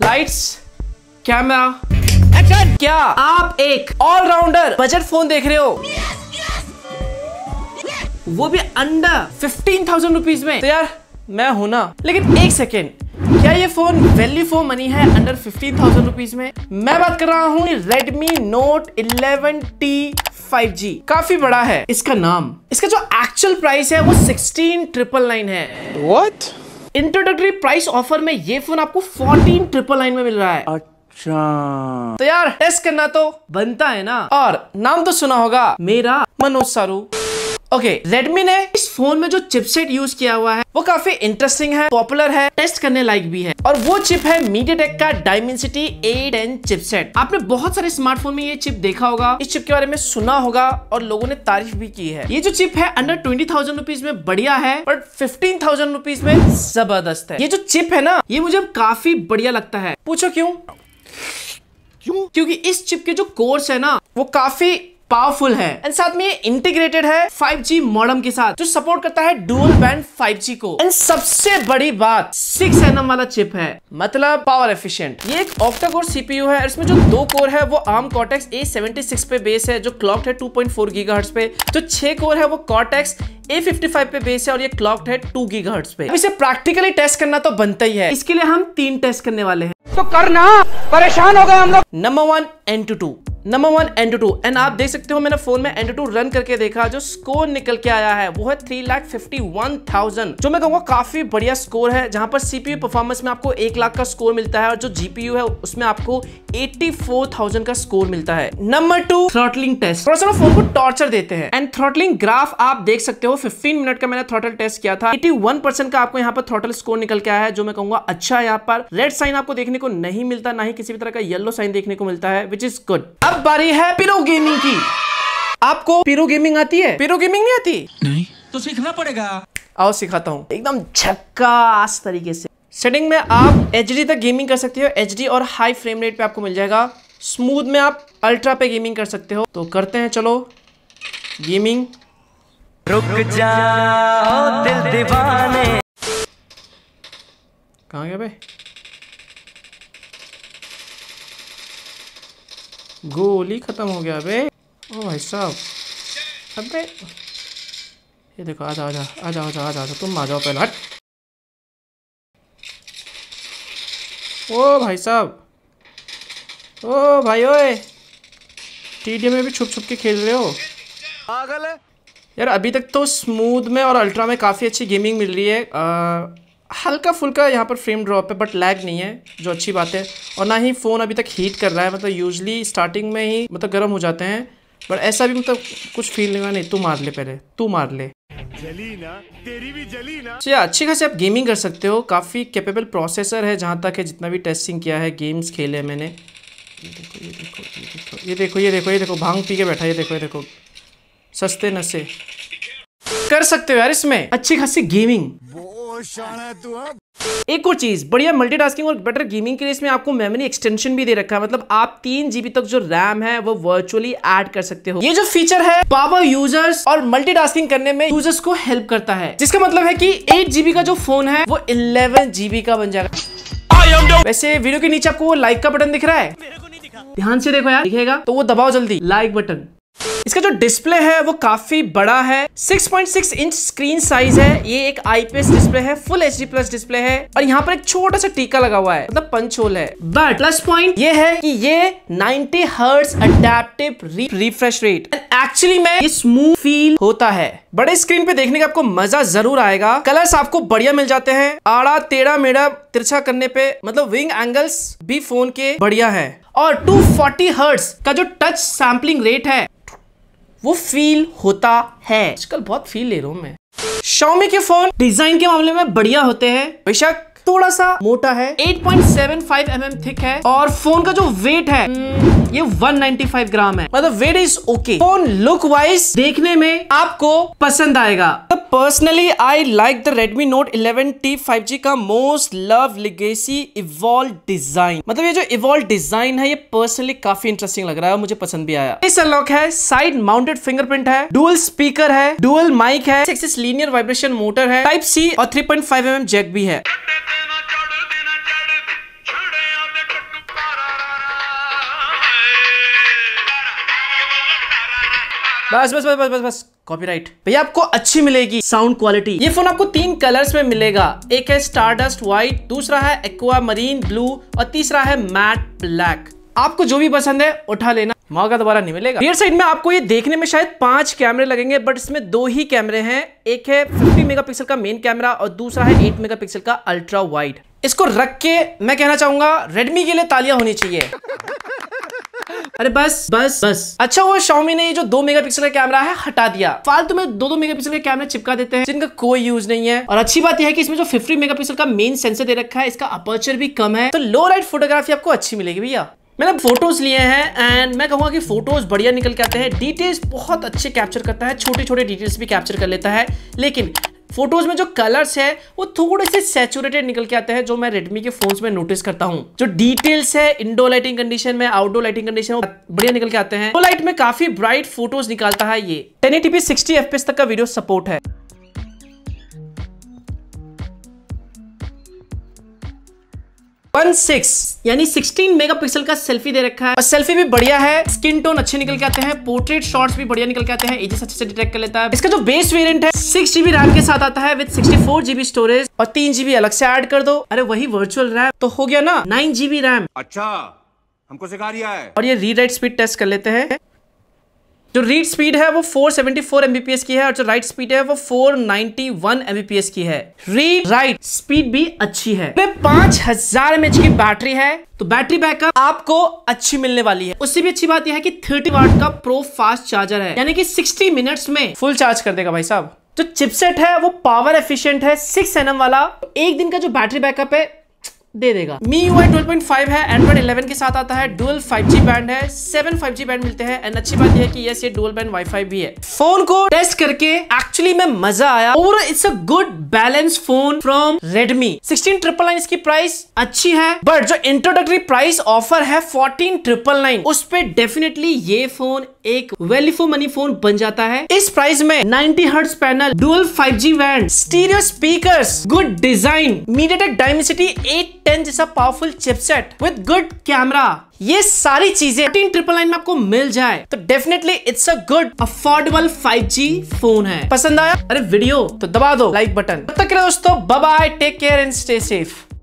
Lights camera action क्या आप एक ऑलराउंडर बजट फ़ोन देख रहे हो? वो भी अंडर फिफ्टीन थाउज़ेंड रुपीज़ में। तो यार मैं हूँ ना। लेकिन एक सेकेंड क्या ये फ़ोन वैल्यू फॉर मनी है अंडर फिफ्टीन थाउज़ेंड रुपीज़ में? मैं बात कर रहा हूँ Redmi note eleven T 5G काफ़ी बड़ा है। इसका नाम। इसका जो एक्चुअल प्राइस है वो सिक्सटीन ट्रिपल नाइन है। What? इंट्रोडक्टरी प्राइस ऑफ़र में ये फ़ोन आपको फोर्टीन ट्रिपल नाइन में मिल रहा है। अच्छा। तो यार टेस्ट करना तो बनता है ना। और नाम तो सुना होगा मेरा मनोज सारू। ओके रेडमी ने इस फ़ोन में जो चिपसेट यूज़ किया हुआ है वो काफ़ी इंटरेस्टिंग है पॉपुलर है टेस्ट करने लायक भी है। और वो चिप है मीडियाटेक का डायमेंसिटी एट एन चिपसेट आपने बहुत सारे स्मार्टफ़ोन में ये चिप देखा होगा इस चिप के बारे में सुना होगा और लोगों ने तारीफ़ भी की है। ये जो चिप है अंडर ट्वेंटी थाउज़ेंड रुपीज़ में बढ़िया है बट फिफ्टीन थाउज़ेंड रुपीज़ में ज़बरदस्त है। ये जो चिप है ना ये मुझे काफ़ी बढ़िया लगता है। पूछो क्यों? क्यों? क्योंकि इस चिप के जो कोर्स है ना वो काफ़ी पावरफुल है। एंड साथ में ये इंटीग्रेटेड है 5G मॉडम के साथ जो सपोर्ट करता है डुअल बैंड 5G को। एंड सबसे बड़ी बात 6 nm वाला चिप है। मतलब पावर एफिशिएंट ये एक ऑक्टा कोर सीपीयू है इसमें जो दो कोर है वो आर्म कॉर्टेक्स A76 पे बेस है जो क्लॉक्ड है 2.4 गीगाहर्ट्ज पे। जो छह कोर है वो कॉर्टेक्स A55 पे बेस है और ये क्लॉक्ड है 2 गीगाहर्ट्ज पे। अब इसे प्रैक्टिकली टेस्ट करना तो बनता ही है। इसके लिए हम तीन टेस्ट करने वाले हैं। तो करना परेशान हो गए हम लोग। Number one and two two number one and two and आप देख सकते हो मैंने फ़ोन में एंड टू रन करके देखा, जो स्कोर निकल के आया है, वो है three lakh fifty one thousand जो मैं कहूँगा काफ़ी बढ़िया स्कोर है, जहाँ पर सीपीयू परफॉर्मेंस में आपको एक लाख का स्कोर मिलता है और जो जीपीयू है, उसमें आपको एट्टी फोर थाउज़ेंड का स्कोर मिलता है. नंबर टू थ्रॉटलिंग टेस्ट थोड़ा सा फ़ोन को टॉर्चर देते हैं. एंड थ्रॉटलिंग ग्राफ आप देख सकते हो फिफ्टीन मिनट का मैंने थ्रॉटल टेस्ट किया था. एटी वन परसेंट का आपको यहाँ पर थ्रॉटल स्कोर निकल के आया है, जो मैं कहूँगा अच्छा है यहाँ पर. रेड साइन आपको देखने को नहीं मिलता, ना ही किसी भी तरह का येलो साइन देखने को मिलता है विच इज़ गुड अब बारी है पिरो गेमिंग की। आपको पिरो गेमिंग आती है? पिरो गेमिंग नहीं आती? नहीं। तो सीखना पड़ेगा। आओ सिखाता हूँ। एकदम झक्कास तरीके से। सेटिंग में आप एचडी तक गेमिंग कर सकते हो। एचडी और हाई फ्रेम रेट पे आपको मिल जाएगा। स्मूथ में आप अल्ट्रा पे गेमिंग कर सकते हो। तो करते हैं चलो। गेमिंग रुक जाओ दिल दीवाने। कहाँ गया भाई गोली खत्म हो गया बे। ओ भाई साहब। अबे ये देखो आजा आजा आजा आजा आजा आजा तुम आ जाओ पहले हट। ओ भाई साहब। ओ भाई ओए। टीडी में भी छुप छुप के खेल रहे हो। पागल है। यार अभी तक तो स्मूथ में और अल्ट्रा में काफ़ी अच्छी गेमिंग मिल रही है। आ, हल्का फुल्का यहाँ पर फ्रेम ड्रॉप है बट लैग नहीं है जो अच्छी बात है। और ना ही फ़ोन अभी तक हीट कर रहा है मतलब यूजली स्टार्टिंग में ही मतलब गर्म हो जाते हैं। बट ऐसा भी मतलब कुछ फील नहीं हुआ नहीं तू मार ले पहले तू मार ले। जली ना तेरी भी जली ना तो यार अच्छी खासी आप गेमिंग कर सकते हो काफ़ी कैपेबल प्रोसेसर है जहाँ तक है जितना भी टेस्टिंग किया है गेम्स खेले हैं मैंने। ये देखो ये देखो ये देखो ये देखो ये देखो ये देखो भाँग पी के बैठा ये देखो ये देखो। सस्ते नशे। कर सकते हो यार इसमें। अच्छी खासी गेमिंग है तू हाँ। एक और चीज़ बढ़िया मल्टीटास्किंग और बेटर गेमिंग के लिए इसमें आपको मेमोरी एक्सटेंशन भी दे रखा है। मतलब आप तीन जीबी तक जो रैम है वो वर्चुअली ऐड कर सकते हो। ये जो फीचर है पावर यूज़र्स और मल्टीटास्किंग करने में यूज़र्स को हेल्प करता है। जिसका मतलब है कि एट जीबी का जो फ़ोन है वो इलेवन जीबी का बन जाएगा। वैसे वीडियो के नीचे आपको लाइक का बटन दिख रहा है। ध्यान से देखो यार दिखेगा? तो वो दबाओ जल्दी। लाइक बटन इसका जो डिस्प्ले है वो काफ़ी बड़ा है। 6.6 इंच स्क्रीन साइज़ है। ये एक आईपीएस डिस्प्ले है फुल एचडी प्लस डिस्प्ले है। और यहाँ पर एक छोटा सा टीका लगा हुआ है मतलब पंच होल है। बट प्लस पॉइंट ये है कि ये 90 hertz adaptive refresh rate actually में स्मूथ फील होता है। बड़े स्क्रीन पे देखने का आपको मज़ा ज़रूर आएगा। कलर्स आपको बढ़िया मिल जाते हैं। आड़ा, टेढ़ा, मेढ़ा, तिरछा करने पे मतलब विंग एंगल्स भी फ़ोन के बढ़िया है। और 240 हर्ट्ज का जो टच सैम्पलिंग रेट है वो फील होता है। आजकल बहुत फील ले रहा हूँ मैं। शॉमी के फ़ोन डिज़ाइन के मामले में बढ़िया होते हैं। बेशक थोड़ा सा मोटा है। 8.75 पॉइंट mm थिक है और फ़ोन का जो वेट है ये 195 ग्राम है। मतलब weight is okay phone look wise देखने में आपको पसंद आएगा। Personally I like the Redmi Note 11T 5G का most love legacy evolve design मतलब ये जो इवॉल्व डिज़ाइन है ये पर्सनली काफ़ी इंटरेस्टिंग लग रहा है मुझे पसंद भी आया। इस अनलॉक है साइड माउंटेड फिंगरप्रिंट है डुअल स्पीकर है डुअल माइक है सिक्स लीनियर वाइब्रेशन मोटर है टाइप सी और 3.5 mm जैक भी है। बस बस बस बस बस बस। कॉपीराइट भैया, आपको अच्छी मिलेगी साउंड क्वालिटी ये फ़ोन आपको तीन कलर्स में मिलेगा। एक है स्टारडस्ट व्हाइट दूसरा है एक्वा मरीन ब्लू और तीसरा है मैट ब्लैक आपको जो भी पसंद है, उठा लेना। मौका दोबारा नहीं मिलेगा। रियर साइड में आपको ये देखने में शायद पाँच कैमरे लगेंगे बट इसमें दो ही कैमरे हैं। एक है 50 मेगापिक्सल का मेन कैमरा और दूसरा है 8 मेगापिक्सल का अल्ट्रा वाइड इसको रख के मैं कहना चाहूँगा रेडमी के लिए तालियाँ होनी चाहिए। अरे बस बस बस। अच्छा वो Xiaomi ने जो दो मेगापिक्सल का कैमरा है, हटा दिया। फालतू में दो दो मेगापिक्सल के कैमरा चिपका देते हैं, जिनका कोई यूज़ नहीं है। और अच्छी बात यह है कि इसमें जो 50 मेगापिक्सल का मेन सेंसर दे रखा है, इसका अपर्चर भी कम है। तो लो लाइट फोटोग्राफी आपको अच्छी मिलेगी भैया। मैंने फ़ोटोज़ लिए हैं एंड मैं कहूँगा कि फ़ोटोज़ बढ़िया निकल के आते हैं। डिटेल्स बहुत अच्छे कैप्चर करता है छोटे छोटे डिटेल्स भी कैप्चर कर लेता है। लेकिन फ़ोटोज़ में जो कलर्स है, वो थोड़े से सेचुरेटेड निकल के आते हैं, जो मैं रेडमी के फोन्स में नोटिस करता हूँ। जो डिटेल्स है इंडोर लाइटिंग कंडीशन में आउटडोर लाइटिंग कंडीशन बढ़िया निकल के आते हैं। लाइट में काफ़ी ब्राइट फ़ोटोज़ निकालता है ये। टेन एटीपी सिक्सटी एफ़ तक का वीडियो सपोर्ट है। वन सिक्स यानी 16 मेगापिक्सल का सेल्फी दे रखा है। और सेल्फी भी बढ़िया है। स्किन टोन अच्छे निकल के आते हैं। पोर्ट्रेट शॉट्स भी बढ़िया निकल के आते हैं। एजेस अच्छे से डिटेक्ट कर लेता है। इसका जो बेस वेरिएंट है सिक्स जीबी रैम के साथ आता है with sixty four GB storage. और तीन जीबी अलग से एड कर दो। अरे वही वर्चुअल रैम तो हो गया ना नाइन जीबी रैम। अच्छा हमको सिखा रिया है। और ये रीड राइट स्पीड टेस्ट कर लेते हैं। जो रीड स्पीड है वो 474 सेवेंटी की है और जो राइट स्पीड है वो 491 एमबीपीएस की है। रीड राइट स्पीड भी अच्छी है। पाँच हज़ार एमएच की बैटरी है तो बैटरी बैकअप आपको अच्छी मिलने वाली है। उससे भी अच्छी बात यह है कि 30 वाट का प्रो फास्ट चार्जर है, यानी कि 60 मिनट्स में फुल चार्ज कर देगा भाई साहब। जो चिपसेट है वो पावर एफिशिएंट है सिक्स एनएम वाला। एक दिन का जो बैटरी बैकअप है दे देगा। मी यू आई ट्वेल्व है एंड्रॉइड इलेवन के साथ आता है डुअल फाइव जी बैंड है सेवन फाइव जी बैंड मिलते हैं एंड अच्छी बात यह है कि यस ये डुअल बैंड वाईफाई भी है। फ़ोन को टेस्ट करके एक्चुअली में मज़ा आया। और it's a good balance phone from Redmi sixteen triple nine इसकी प्राइस अच्छी है बट जो इंट्रोडक्टरी प्राइस ऑफ़र है फोर्टीन ट्रिपल नाइन उस पर डेफिनेटली ये फ़ोन एक वैल्यू फॉर मनी फ़ोन बन जाता है। इस प्राइस में 90 hertz panel dual 5G band stereo speaker good design MediaTek Dimensity 810 जैसा powerful chipset with good camera ये सारी चीज़ें तीन ट्रिपल नाइन में आपको मिल जाए। तो definitely it's a good affordable 5G phone है। पसंद आया? अरे वीडियो तो दबा दो लाइक बटन तब तक दोस्तों bye take care and stay safe